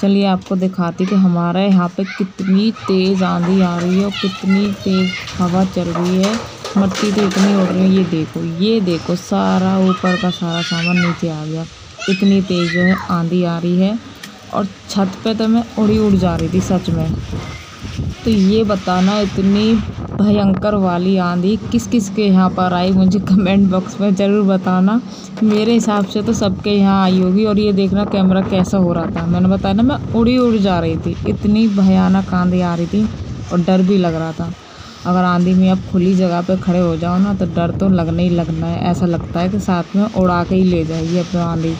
चलिए आपको दिखाती कि हमारे यहाँ पे कितनी तेज़ आंधी आ रही है और कितनी तेज़ हवा चल रही है। मट्टी तो इतनी उड़ रही है, ये देखो ये देखो, सारा ऊपर का सारा सामान नीचे आ गया। इतनी तेज़ जो है आंधी आ रही है और छत पे तो मैं उड़ी उड़ जा रही थी सच में। तो ये बताना इतनी भयंकर वाली आंधी। किस किस के यहाँ पर आई मुझे कमेंट बॉक्स में ज़रूर बताना। मेरे हिसाब से तो सबके यहाँ आई होगी और ये देखना कैमरा कैसा हो रहा था। मैंने बताया ना, मैं उड़ी उड़ जा रही थी। इतनी भयानक आंधी आ रही थी और डर भी लग रहा था। अगर आंधी में आप खुली जगह पर खड़े हो जाओ ना तो डर तो लगना ही लगना है। ऐसा लगता है कि साथ में उड़ा के ही ले जाएगी अपनी आंधी।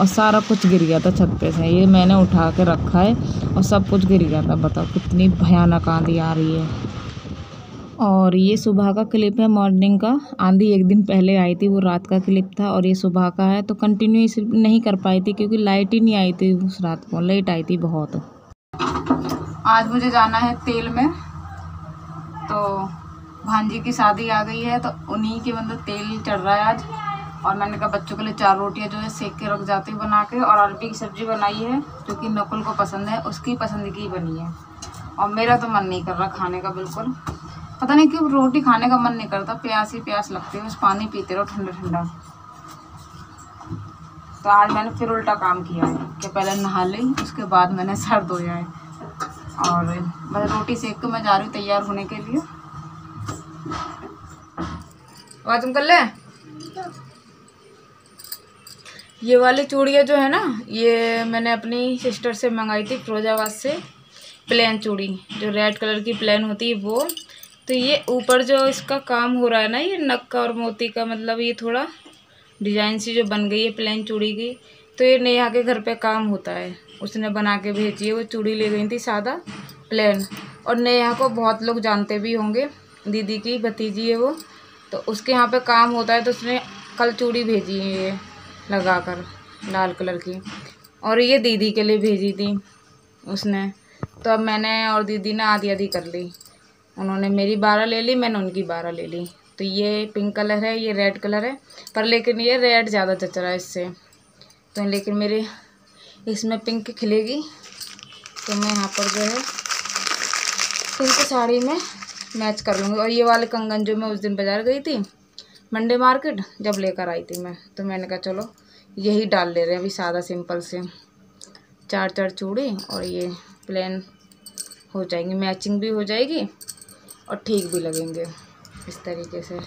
और सारा कुछ गिर गया था छत पे से। ये मैंने उठा के रखा है और सब कुछ गिर गया था। बताओ कितनी भयानक आंधी आ रही है। और ये सुबह का क्लिप है मॉर्निंग का। आंधी एक दिन पहले आई थी, वो रात का क्लिप था और ये सुबह का है तो कंटिन्यू इस नहीं कर पाई थी क्योंकि लाइट ही नहीं आई थी उस रात को। लेट आई थी बहुत। आज मुझे जाना है तेल में तो भांजी की शादी आ गई है तो उन्हीं के मतलब तेल चढ़ रहा है आज। और मैंने कहा, बच्चों के लिए चार रोटियाँ जो है सेक के रख जाती हूँ बना के। और अरबी की सब्ज़ी बनाई है, जो कि नकुल को पसंद है, उसकी पसंद की बनी है। और मेरा तो मन नहीं कर रहा खाने का, बिल्कुल। पता नहीं क्यों रोटी खाने का मन नहीं करता, प्यास ही प्यास लगती है, बस पानी पीते रहो ठंडा ठंडा। तो आज मैंने फिर उल्टा काम किया है, कि पहले नहा ली, उसके बाद मैंने सर धोया है। और बस रोटी सेक के मैं जा रही हूँ तैयार होने के लिए। तुम कर ले? ये वाली चूड़ियाँ जो है ना, ये मैंने अपनी सिस्टर से मंगाई थी, फिरोजाबाद से। प्लेन चूड़ी, जो रेड कलर की प्लेन होती है, वो तो ये ऊपर जो इसका काम हो रहा है ना, ये नक का और मोती का मतलब ये थोड़ा डिज़ाइन सी जो बन गई है प्लेन चूड़ी की तो ये नेहा के घर पे काम होता है। उसने बना के भेजी है, वो चूड़ी ले गई थी सादा प्लेन और नेहा को बहुत लोग जानते भी होंगे, दीदी की, भतीजी है वो तो उसके यहाँ पे काम होता है तो उसने कल चूड़ी भेजी है ये लगा कर लाल कलर की। और ये दीदी के लिए भेजी थी, उसने। तो अब मैंने और दीदी ने आधी आधी कर ली। उन्होंने मेरी बारह ले ली, मैंने उनकी बारह ले ली। तो ये पिंक कलर है, ये रेड कलर है, पर लेकिन ये रेड ज़्यादा जच रहा है इससे। तो लेकिन मेरे इसमें पिंक खिलेगी तो मैं यहाँ पर जो है पिंक साड़ी में मैच कर लूँगी। और ये वाले कंगन जो मैं उस दिन बाज़ार गई थी, मंडे मार्केट, जब लेकर आई थी मैं तो मैंने कहा, चलो, यही डाल ले रहे हैं अभी सादा सिंपल से। चार चार चूड़ी और ये प्लेन हो जाएँगी, मैचिंग भी हो जाएगी और ठीक भी लगेंगे इस तरीके से।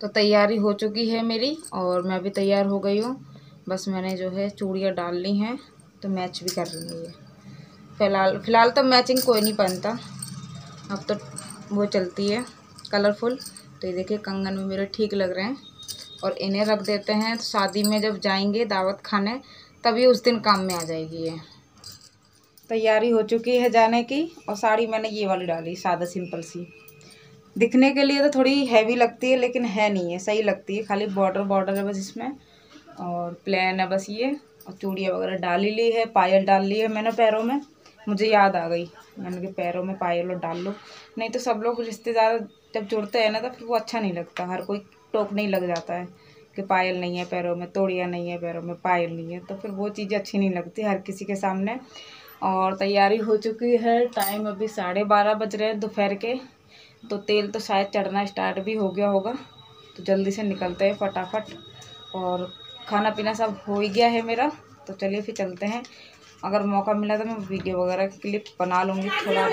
तो तैयारी हो चुकी है मेरी और मैं भी तैयार हो गई हूँ। बस मैंने जो है चूड़ियाँ डाल ली हैं तो मैच भी कर रही है। फ़िलहाल फ़िलहाल तो मैचिंग कोई नहीं पहनता अब तो वो चलती है, कलरफुल। तो ये देखिए कंगन में मेरे ठीक लग रहे हैं। और इन्हें रख देते हैं तो शादी में जब जाएँगे दावत खाने, तभी उस दिन काम में आ जाएगी ये। तैयारी हो चुकी है जाने की और साड़ी मैंने ये वाली डाली, सादा सिंपल सी। दिखने के लिए तो थोड़ी हैवी लगती है, लेकिन है नहीं है, सही लगती है। खाली बॉर्डर बॉर्डर है बस इसमें। और प्लेन है बस ये। और चूड़ियाँ वगैरह डाल ही ली है, पायल डाल ली है मैंने पैरों में। मुझे याद आ गई। मैंने कहा, पैरों में पायल और डाल लो। नहीं तो सब लोग रिश्तेदार जब जुड़ते हैं ना तो फिर वो अच्छा नहीं लगता। हर कोई टोक नहीं लग जाता है कि पायल नहीं है पैरों में, तोड़िया नहीं है पैरों में, पायल नहीं है। तो फिर वो चीज़ें अच्छी नहीं लगती हर किसी के सामने। और तैयारी हो चुकी है। टाइम अभी साढ़े बारह बज रहे हैं दोपहर के तो तेल तो शायद चढ़ना स्टार्ट भी हो गया होगा। तो जल्दी से निकलते हैं फटाफट। और खाना पीना सब हो ही गया है मेरा तो चलिए फिर चलते हैं। अगर मौका मिला तो मैं वीडियो वगैरह क्लिप बना लूँगी थोड़ा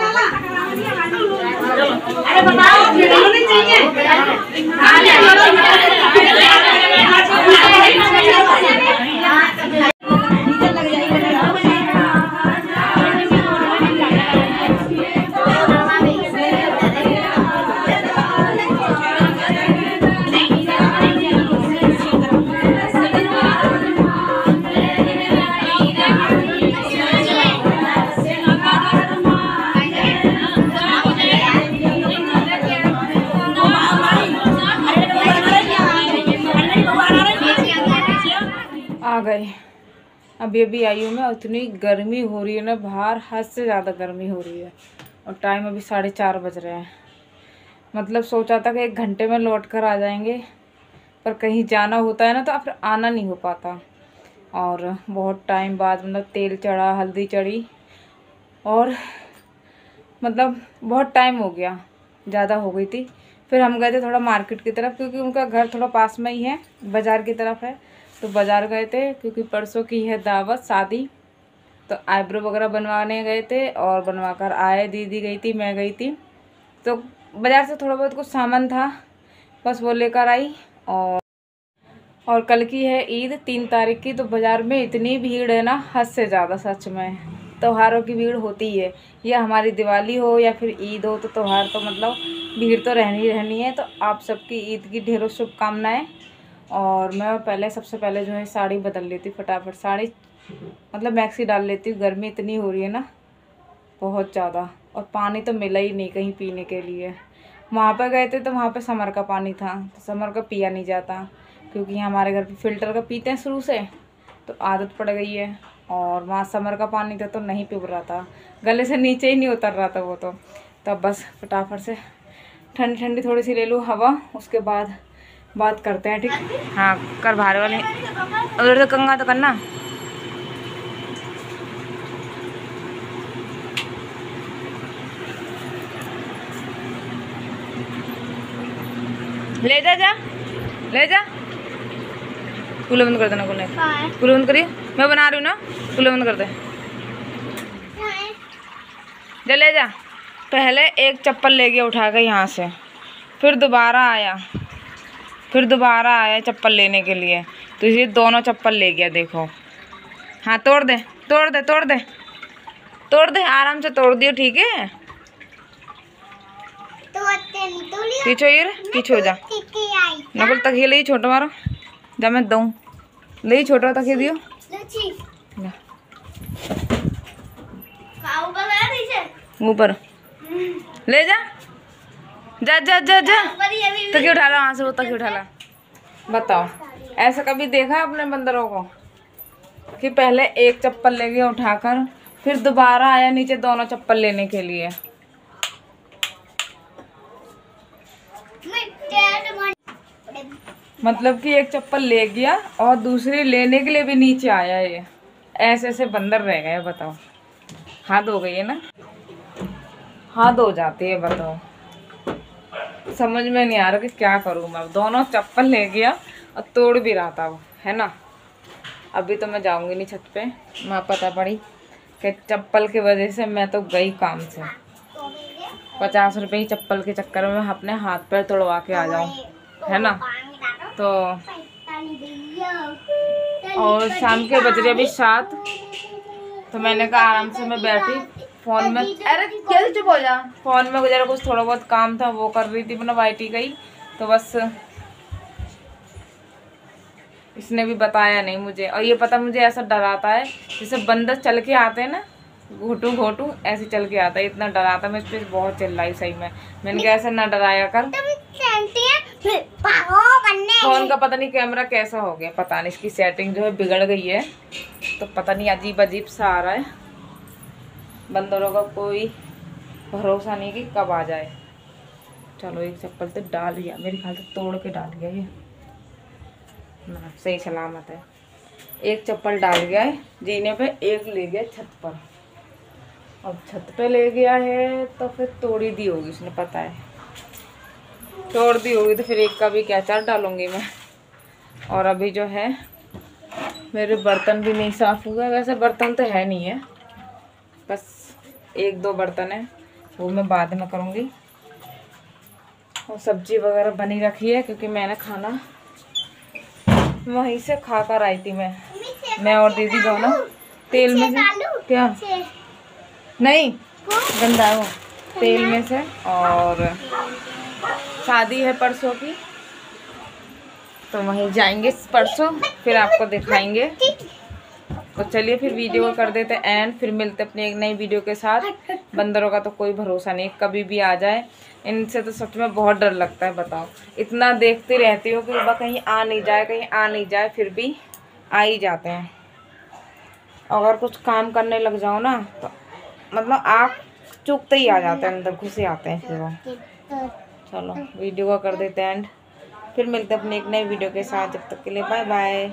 आ गए। अभी अभी आई हूँ मैं इतनी गर्मी हो रही है ना, बाहर हद से ज़्यादा गर्मी हो रही है। और टाइम अभी साढ़े चार बज रहे हैं। मतलब सोचा था कि एक घंटे में लौट कर आ जाएँगे, पर कहीं जाना होता है ना तो फिर आना नहीं हो पाता। और बहुत टाइम बाद मतलब तेल चढ़ा, हल्दी चढ़ी, और मतलब बहुत टाइम हो गया, ज़्यादा हो गई थी। फिर हम गए थे थोड़ा मार्केट की तरफ़, क्योंकि उनका घर थोड़ा पास में ही है, बाज़ार की तरफ़ है। तो बाज़ार गए थे, क्योंकि परसों की है दावत, शादी। तो आईब्रो वगैरह बनवाने गए थे और बनवा कर आए, दीदी गई थी, मैं गई थी। तो बाज़ार से थोड़ा बहुत कुछ सामान था, बस वो लेकर आई और और कल की है ईद, तीन तारीख की। तो बाज़ार में इतनी भीड़ है ना, हद से ज़्यादा सच में। त्योहारों की भीड़ होती है, या हमारी दिवाली हो या फिर ईद हो तो त्यौहार तो मतलब भीड़ तो रहनी रहनी है। तो आप सबकी ईद की ढेरों शुभकामनाएँ। और मैं पहले, सबसे पहले जो है, साड़ी बदल लेती फटाफट। साड़ी मतलब मैक्सी डाल लेती हूँ, गर्मी इतनी हो रही है ना, बहुत ज़्यादा। और पानी तो मिला ही नहीं कहीं पीने के लिए। वहाँ पर गए थे तो वहाँ पर समर का पानी था तो समर का पिया नहीं जाता, क्योंकि हमारे घर पे फ़िल्टर का पीते हैं शुरू से तो आदत पड़ गई है। और वहाँ समर का पानी था तो नहीं पी रहा था, गले से नीचे ही नहीं उतर रहा था वो तो। तब बस फटाफट से ठंडी ठंडी थोड़ी सी ले लूँ हवा, उसके बाद बात करते हैं ठीक? हाँ कर भारे वाले। उधर तो कंगा तो करना। ले जा जा। ले जा। कूलर बंद कर देना कूलर। कूलर बंद करिए। मैं बना रही हूँ ना। कूलर बंद कर दे। जा ले जा। पहले एक चप्पल ले गया उठा कर यहाँ से। फिर दोबारा आया। फिर दोबारा आया चप्पल लेने के लिए। तो इसे दोनों चप्पल ले गया देखो। हाँ तोड़ दे तोड़ दे तोड़ दे। तोड़ दे आराम से तोड़ दियो ठीक है? पीछो ये पीछो जा। नकुल तक ले छोटा मारो। जा मैं दऊँ ले छोटा तक दियो। ऊपर। ले जा। जा जा जा जा। तक उठा ला वहाँ से वो तक उठा ला बताओ ऐसा कभी देखा अपने बंदरों को? कि पहले एक चप्पल ले गया उठाकर फिर दोबारा आया नीचे दोनों चप्पल लेने के लिए? मतलब कि एक चप्पल ले गया और दूसरी लेने के लिए भी नीचे आया ये। ऐसे ऐसे बंदर रह गए बताओ। हाथ हो गई है ना? हाथ हो जाती है बताओ। समझ में नहीं आ रहा कि क्या करूँ मैं। दोनों चप्पल ले गया और तोड़ भी रहा था वो, है ना? अभी तो मैं जाऊँगी नहीं छत पे, मैं पता पड़ी कि चप्पल की वजह से मैं तो गई काम से। पचास रुपये ही चप्पल के चक्कर में मैं अपने हाथ पैर तोड़वा के आ जाऊँ, है ना? तो और शाम के बज रहे अभी सात तो मैंने कहा आराम से मैं बैठी। फ़ोन में। अरे कैसे चुप हो जा। फ़ोन में गुजरा कुछ थोड़ा बहुत काम था वो कर रही थी अपना वाइटी गई तो बस इसने भी बताया नहीं मुझे। और ये पता मुझे ऐसा डराता है जैसे बंदर चल के आते हैं ना घोटू घोटू ऐसे चल के आता है। इतना डराता मैं इस पर बहुत चिल्लाई सही में। मैंने कहा ऐसा ना डराया कर। फ़ोन का पता नहीं कैमरा कैसा हो गया पता नहीं इसकी सेटिंग जो है बिगड़ गई है। तो पता नहीं अजीब अजीब सा आ रहा है। बंदरों का कोई भरोसा नहीं कि कब आ जाए। चलो एक चप्पल तो डाल दिया मेरे ख्याल से तोड़ के डाल गया ये। ना, सही सलामत है। एक चप्पल डाल गया है, जीने पे एक ले गया छत पर। अब छत पे ले गया है तो फिर तोड़ी दी होगी, उसने पता है। तोड़ दी होगी तो फिर एक का भी क्या चार डालूँगी मैं। और अभी जो है, मेरे बर्तन भी नहीं साफ़ हुए, वैसे बर्तन तो है नहीं है। बस एक दो बर्तन है, वो मैं बाद में करूँगी। और सब्ज़ी वगैरह बनी रखी है, क्योंकि मैंने खाना वहीं से खा कर आई थी मैं। मैं और दीदी दोनों। तेल में से क्या? नहीं, गंदा है तेल में से और शादी है परसों की। तो वहीं जाएँगे परसों, फिर आपको दिखाएँगे। तो चलिए फिर वीडियो कर देते हैं एंड फिर मिलते अपने एक नई वीडियो के साथ। बंदरों का तो कोई भरोसा नहीं, कभी भी आ जाए। इनसे तो सच में बहुत डर लगता है, बताओ। इतना देखती रहती हूँ कि वह कहीं आ नहीं जाए, कहीं आ नहीं जाए, फिर भी आ ही जाते हैं। अगर कुछ काम करने लग जाओ ना तो मतलब आग चुकते ही आ जाते हैं, अंदर घुसे आते हैं फिर वो। चलो वीडियो का कर देते हैं एंड फिर मिलते अपने एक नई वीडियो के साथ, जब तक के लिए बाय बाय